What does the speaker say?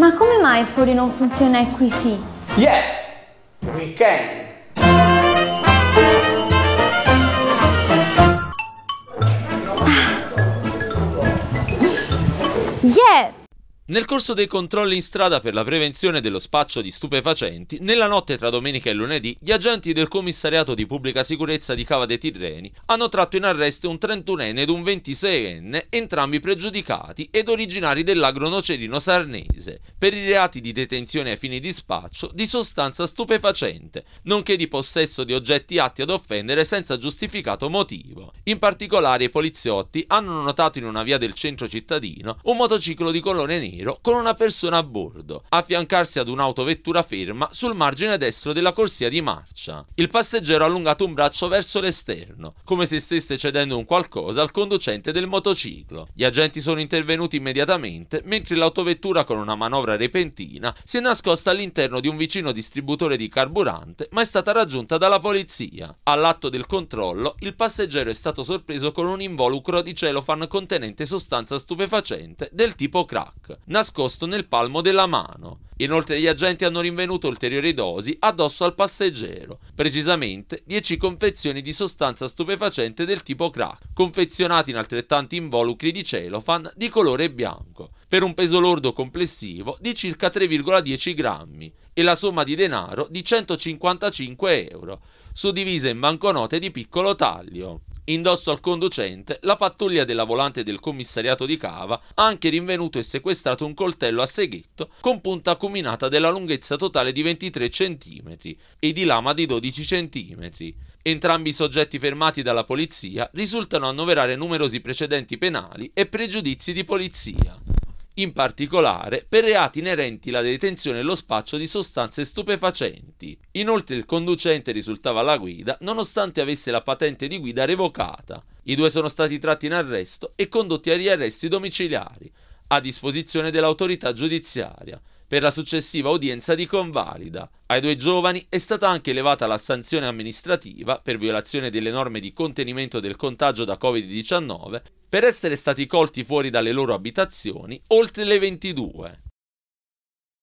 Ma come mai fuori non funziona e qui sì? Yeah, we can. Yeah! Nel corso dei controlli in strada per la prevenzione dello spaccio di stupefacenti, nella notte tra domenica e lunedì, gli agenti del commissariato di pubblica sicurezza di Cava dei Tirreni hanno tratto in arresto un 31enne ed un 26enne, entrambi pregiudicati ed originari dell'agro nocerino sarnese, per i reati di detenzione ai fini di spaccio di sostanza stupefacente, nonché di possesso di oggetti atti ad offendere senza giustificato motivo. In particolare i poliziotti hanno notato in una via del centro cittadino un motociclo di colore nero nero con una persona a bordo, affiancarsi ad un'autovettura ferma sul margine destro della corsia di marcia. Il passeggero ha allungato un braccio verso l'esterno, come se stesse cedendo un qualcosa al conducente del motociclo. Gli agenti sono intervenuti immediatamente, mentre l'autovettura con una manovra repentina si è nascosta all'interno di un vicino distributore di carburante, ma è stata raggiunta dalla polizia. All'atto del controllo, il passeggero è stato sorpreso con un involucro di celofan contenente sostanza stupefacente del tipo crack nascosto nel palmo della mano. Inoltre gli agenti hanno rinvenuto ulteriori dosi addosso al passeggero, precisamente 10 confezioni di sostanza stupefacente del tipo crack, confezionati in altrettanti involucri di celofan di colore bianco, per un peso lordo complessivo di circa 3,10 grammi e la somma di denaro di 155 euro, suddivisa in banconote di piccolo taglio. Indosso al conducente, la pattuglia della volante del commissariato di Cava ha anche rinvenuto e sequestrato un coltello a seghetto con punta acuminata della lunghezza totale di 23 cm e di lama di 12 cm. Entrambi i soggetti fermati dalla polizia risultano annoverare numerosi precedenti penali e pregiudizi di polizia in particolare per reati inerenti alla detenzione e lo spaccio di sostanze stupefacenti. Inoltre il conducente risultava alla guida nonostante avesse la patente di guida revocata. I due sono stati tratti in arresto e condotti agli arresti domiciliari, a disposizione dell'autorità giudiziaria, per la successiva udienza di convalida. Ai due giovani è stata anche elevata la sanzione amministrativa per violazione delle norme di contenimento del contagio da Covid-19 per essere stati colti fuori dalle loro abitazioni oltre le 22.